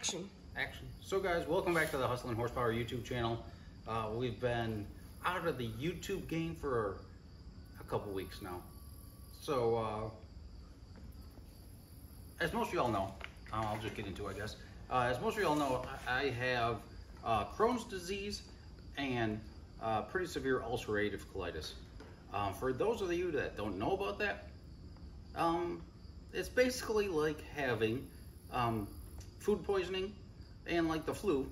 Action. Action. So guys, welcome back to the Hustlin' Horsepower YouTube channel. Uh, we've been out of the YouTube game for a couple weeks now. So, uh, as most of y'all know, uh, I'll just get into it, I guess. Uh, as most of y'all know, I, I have uh, Crohn's disease and pretty severe ulcerative colitis. Um, for those of you that don't know about that, um, it's basically like having um, food poisoning and like the flu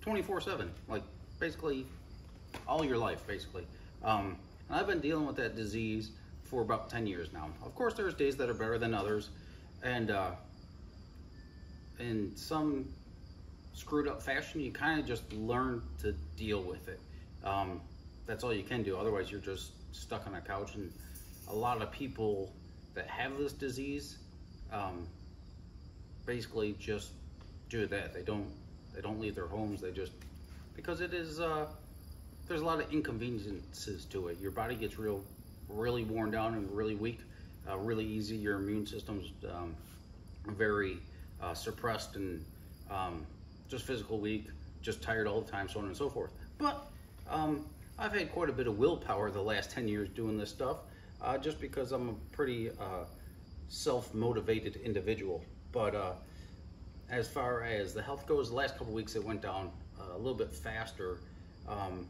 24 7 like basically all your life basically. Um, and i've been dealing with that disease for about 10 years now. Of course there's days that are better than others and uh, in some screwed up fashion you kind of just learn to deal with it. Um, that's all you can do. Otherwise you're just stuck on a couch and a lot of people that have this disease um, basically just do that. They don't they don't leave their homes. They just because it is uh, there's a lot of inconveniences to it. Your body gets real really worn down and really weak, uh, really easy. Your immune system's um, very uh, suppressed and um, just physical weak, just tired all the time, so on and so forth. But um, I've had quite a bit of willpower the last 10 years doing this stuff, uh, just because I'm a pretty uh, self-motivated individual. But uh, as far as the health goes, the last couple weeks it went down uh, a little bit faster um,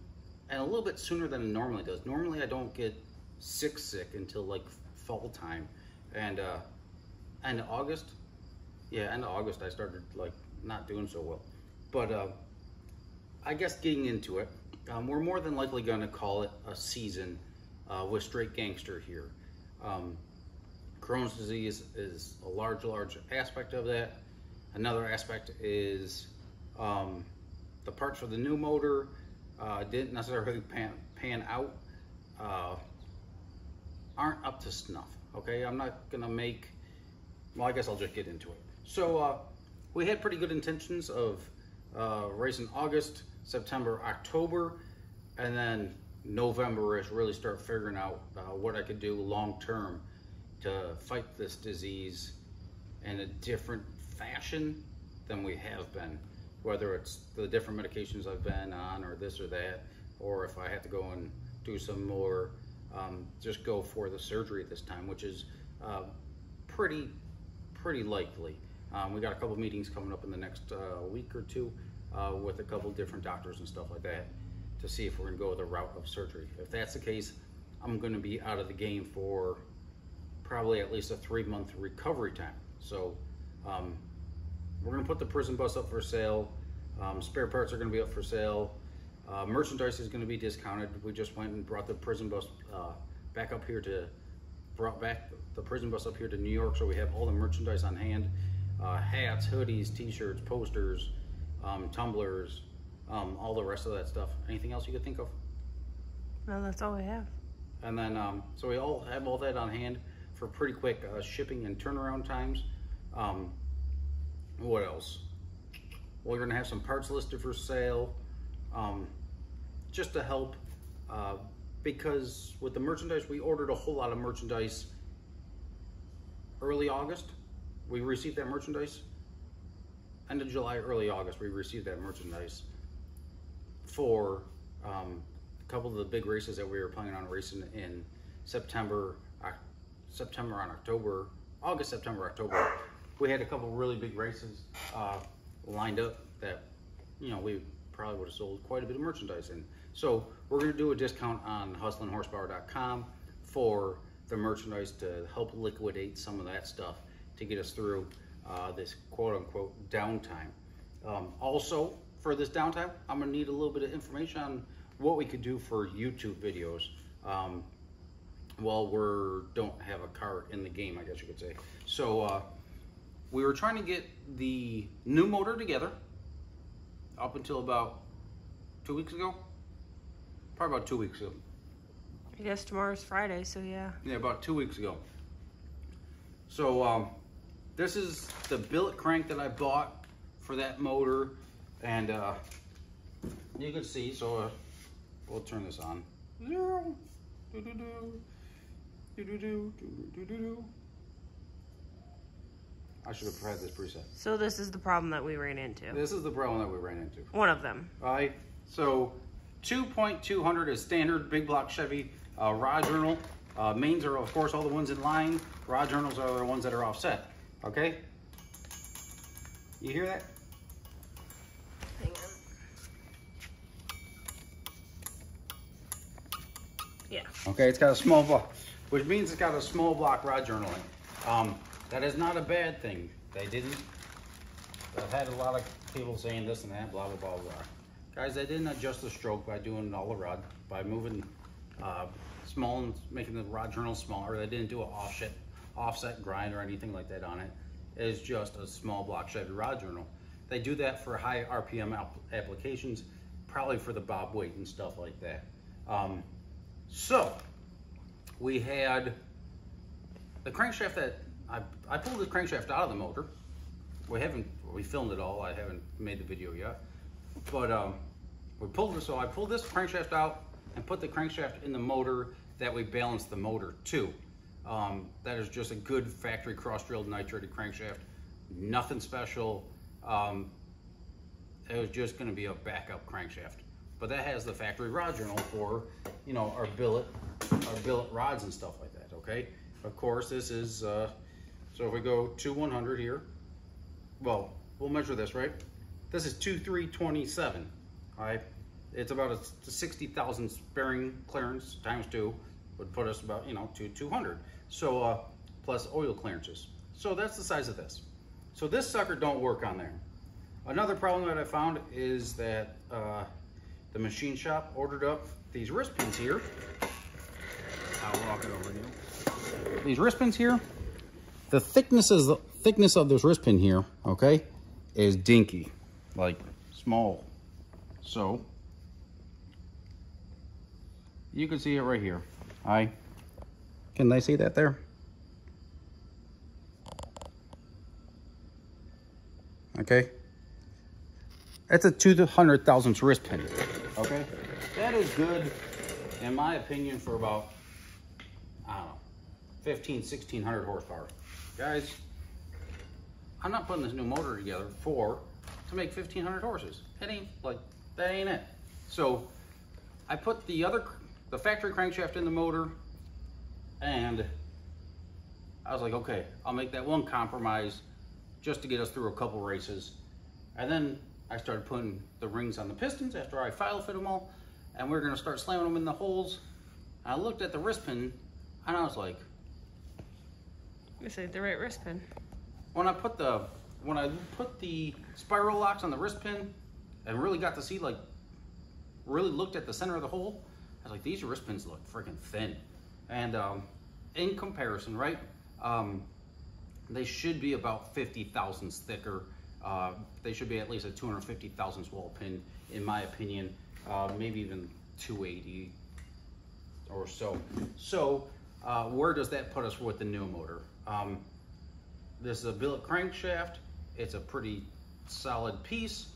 and a little bit sooner than it normally does. Normally I don't get sick sick until like fall time. And uh, end August, yeah, end of August I started like not doing so well. But uh, I guess getting into it, um, we're more than likely going to call it a season uh, with Straight Gangster here. Um, Crohn's disease is a large, large aspect of that. Another aspect is um, the parts for the new motor uh, didn't necessarily pan, pan out, uh, aren't up to snuff. Okay, I'm not gonna make, well, I guess I'll just get into it. So uh, we had pretty good intentions of uh, racing August, September, October, and then November is really start figuring out uh, what I could do long term to fight this disease in a different fashion than we have been. Whether it's the different medications I've been on or this or that, or if I have to go and do some more, um, just go for the surgery this time, which is uh, pretty, pretty likely. Um, we got a couple meetings coming up in the next uh, week or two uh, with a couple different doctors and stuff like that to see if we're gonna go the route of surgery. If that's the case, I'm gonna be out of the game for probably at least a three month recovery time. So um, we're gonna put the prison bus up for sale. Um, spare parts are gonna be up for sale. Uh, merchandise is gonna be discounted. We just went and brought the prison bus uh, back up here to, brought back the prison bus up here to New York so we have all the merchandise on hand. Uh, hats, hoodies, t-shirts, posters, um, tumblers, um, all the rest of that stuff. Anything else you could think of? No, that's all we have. And then, um, so we all have all that on hand for pretty quick uh, shipping and turnaround times. Um, what else? Well, We're gonna have some parts listed for sale, um, just to help, uh, because with the merchandise, we ordered a whole lot of merchandise early August. We received that merchandise. End of July, early August, we received that merchandise for um, a couple of the big races that we were planning on racing in September, September and October, August, September, October, we had a couple really big races uh, lined up that, you know, we probably would have sold quite a bit of merchandise in. So we're going to do a discount on hustlinhorsepower.com for the merchandise to help liquidate some of that stuff to get us through uh, this quote unquote downtime. Um, also, for this downtime, I'm going to need a little bit of information on what we could do for YouTube videos. Um, while we're don't have a car in the game, I guess you could say. So uh, we were trying to get the new motor together up until about two weeks ago. Probably about two weeks ago. I guess tomorrow's Friday, so yeah. Yeah, about two weeks ago. So um, this is the billet crank that I bought for that motor, and uh, you can see. So uh, we'll turn this on. Zero. Do do do. Do do do do do do do. I should have had this preset. So this is the problem that we ran into. This is the problem that we ran into. One of them. All right, so 2.200 is standard big block Chevy uh, rod journal. Uh, mains are, of course, all the ones in line. Rod journals are the ones that are offset. Okay? You hear that? Hang on. Yeah. Okay, it's got a small block, which means it's got a small block rod journaling. Um, that is not a bad thing. They didn't. I've had a lot of people saying this and that, blah blah blah blah. Guys, they didn't adjust the stroke by doing all the rod by moving uh, small and making the rod journal smaller. They didn't do an offset offset grind or anything like that on it. It's just a small block Chevy rod journal. They do that for high RPM applications, probably for the bob weight and stuff like that. Um, so we had the crankshaft that I, I pulled the crankshaft out of the motor. We haven't, we filmed it all. I haven't made the video yet. But um, we pulled it, so I pulled this crankshaft out and put the crankshaft in the motor that we balanced the motor to. Um, that is just a good factory cross-drilled nitrated crankshaft. Nothing special. Um, it was just gonna be a backup crankshaft. But that has the factory rod journal for, you know, our billet, our billet rods and stuff like that, okay? Of course, this is, uh, so if we go to 100 here, well, we'll measure this, right? This is 2327, all right? It's about a 60 thousandths bearing clearance times two would put us about, you know, to 200. So, uh, plus oil clearances. So that's the size of this. So this sucker don't work on there. Another problem that I found is that uh, the machine shop ordered up these wrist pins here. I'll walk it over you. These wrist pins here, the thickness is the thickness of this wrist pin here, okay, is dinky, like small. So you can see it right here. I can they see that there? Okay. That's a 200 thousandths wrist pin. Okay. That is good, in my opinion, for about, 15, 1600 horsepower. Guys, I'm not putting this new motor together for to make 1500 horses. It ain't like, that ain't it. So I put the other, the factory crankshaft in the motor and I was like, okay, I'll make that one compromise just to get us through a couple races. And then I started putting the rings on the pistons after I file fit them all. And we are gonna start slamming them in the holes. I looked at the wrist pin and I was like, This ain't the right wrist pin. when I put the when I put the spiral locks on the wrist pin and really got to see like really looked at the center of the hole, I was like, these wrist pins look freaking thin. And um, in comparison, right? Um, they should be about 50 thousandths thicker. Uh, they should be at least a 250 thousandths wall pin, in my opinion. Uh, maybe even 280 or so. So uh, where does that put us with the new motor? Um, this is a billet crankshaft. It's a pretty solid piece.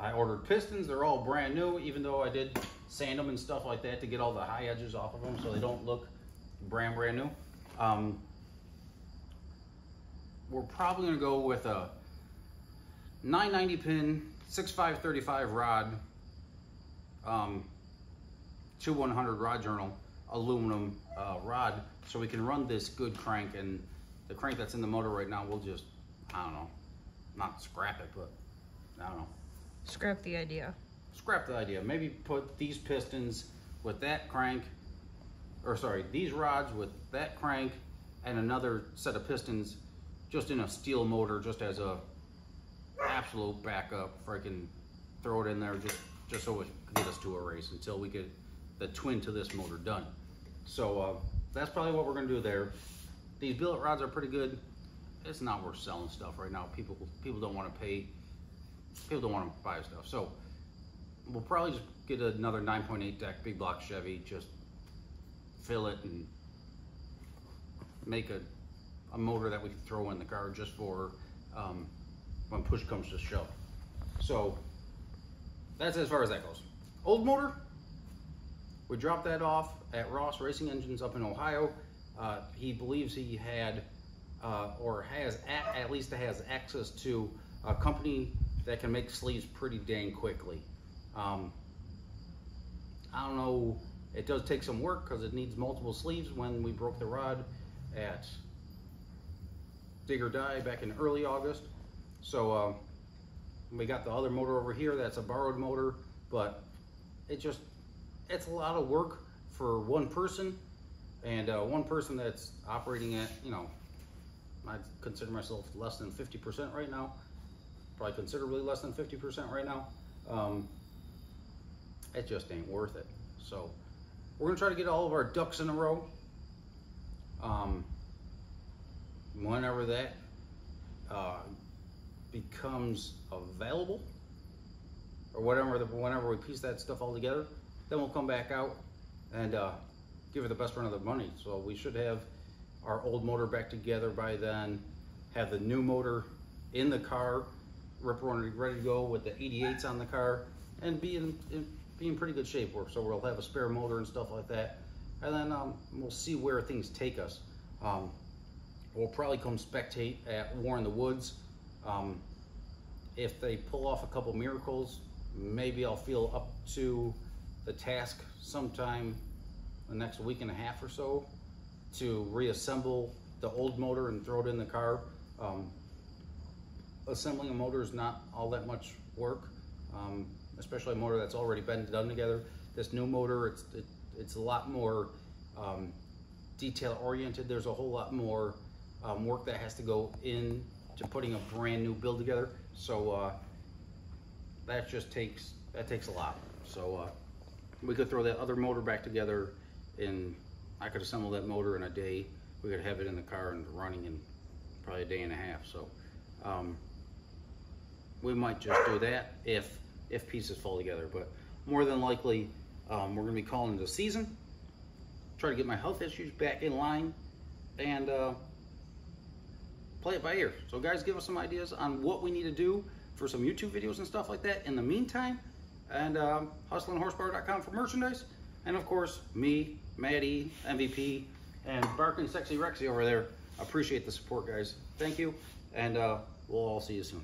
I ordered pistons. They're all brand new, even though I did sand them and stuff like that to get all the high edges off of them so they don't look brand, brand new. Um, we're probably gonna go with a 990 pin, 6535 rod, um, 2100 rod journal, aluminum uh, rod, so we can run this good crank and the crank that's in the motor right now, we'll just, I don't know, not scrap it, but I don't know. Scrap the idea. Scrap the idea. Maybe put these pistons with that crank, or sorry, these rods with that crank and another set of pistons just in a steel motor just as a absolute backup. Freaking throw it in there just, just so it can get us to a race until we get the twin to this motor done. So uh, that's probably what we're gonna do there. These billet rods are pretty good. It's not worth selling stuff right now. People people don't want to pay. People don't want to buy stuff. So we'll probably just get another 9.8 deck big block Chevy. Just fill it and make a, a motor that we can throw in the car just for um, when push comes to shove. So that's as far as that goes. Old motor, we dropped that off at Ross Racing Engines up in Ohio. Uh, he believes he had uh, or has at, at least has access to a company that can make sleeves pretty dang quickly. Um, I don't know, it does take some work because it needs multiple sleeves when we broke the rod at Dig or Die back in early August. So uh, we got the other motor over here, that's a borrowed motor, but it just, it's a lot of work for one person and uh, one person that's operating at, you know, I consider myself less than 50% right now, probably considerably less than 50% right now. Um, it just ain't worth it. So we're gonna try to get all of our ducks in a row. Um, whenever that uh, becomes available, or whatever, the, whenever we piece that stuff all together, then we'll come back out and uh, give it the best run of the money. So we should have our old motor back together by then, have the new motor in the car, rip ready, ready to go with the 88s on the car, and be in, in be in pretty good shape. So we'll have a spare motor and stuff like that, and then um, we'll see where things take us. Um, we'll probably come spectate at War in the Woods. Um, if they pull off a couple miracles, maybe I'll feel up to the task sometime the next week and a half or so to reassemble the old motor and throw it in the car. Um, assembling a motor is not all that much work, um, especially a motor that's already been done together. This new motor, it's it, it's a lot more um, detail oriented. There's a whole lot more um, work that has to go in to putting a brand new build together. So uh, that just takes that takes a lot. So uh, we could throw that other motor back together and I could assemble that motor in a day. We could have it in the car and running in probably a day and a half. So um, we might just do that if if pieces fall together. But more than likely, um, we're gonna be calling it a season. Try to get my health issues back in line and uh, play it by ear. So guys, give us some ideas on what we need to do for some YouTube videos and stuff like that in the meantime. And um, hustlinhorsepower.com for merchandise. And of course, me, Maddie, MVP, and Barking Sexy Rexy over there. Appreciate the support, guys. Thank you, and uh, we'll all see you soon.